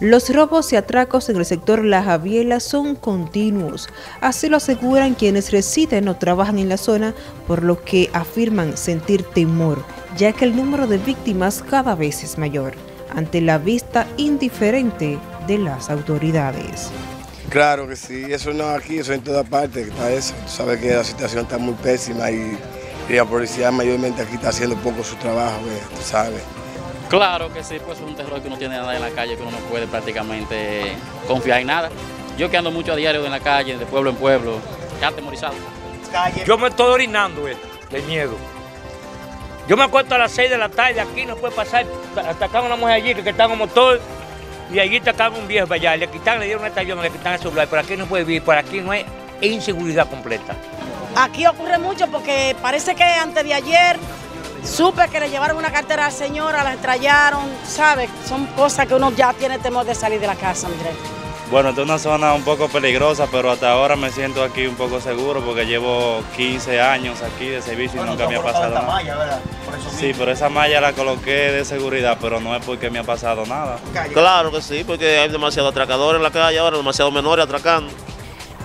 Los robos y atracos en el sector La Javiela son continuos, así lo aseguran quienes residen o trabajan en la zona, por lo que afirman sentir temor, ya que el número de víctimas cada vez es mayor, ante la vista indiferente de las autoridades. Claro que sí, eso no aquí, eso en toda parte está eso. Tú sabes que la situación está muy pésima y, la policía mayormente aquí está haciendo poco su trabajo, tú sabes. Claro que sí, pues es un terror que uno tiene nada en la calle, que uno no puede prácticamente confiar en nada. Yo que ando mucho a diario en la calle, de pueblo en pueblo, ya atemorizado. Yo me estoy orinando eh, de miedo. Yo me acuesto a las 6 de la tarde, aquí no puede pasar, atacaron a una mujer allí que, está en motor y allí atacaron un viejo allá, le quitan, le dieron un estallón, le quitan el celular, pero aquí no puede vivir, por aquí no hay inseguridad completa. Aquí ocurre mucho porque parece que antes de ayer Supe que le llevaron una cartera a la señora, la estrellaron, ¿sabes? Son cosas que uno ya tiene temor de salir de la casa, mire. Bueno, esta es una zona un poco peligrosa, pero hasta ahora me siento aquí un poco seguro porque llevo 15 años aquí de servicio y nunca me ha pasado nada. Malla, ¿verdad? sí, pero esa malla la coloqué de seguridad, pero no es porque me ha pasado nada. Claro que sí, porque hay demasiado atracadores en la calle ahora, demasiados menores atracando.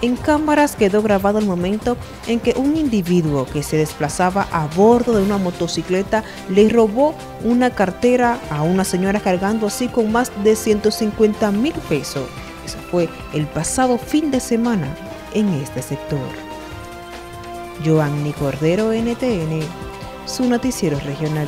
En cámaras quedó grabado el momento en que un individuo que se desplazaba a bordo de una motocicleta le robó una cartera a una señora cargando así con más de 150 mil pesos. Eso fue el pasado fin de semana en este sector. Joanny Cordero, NTN, su noticiero regional.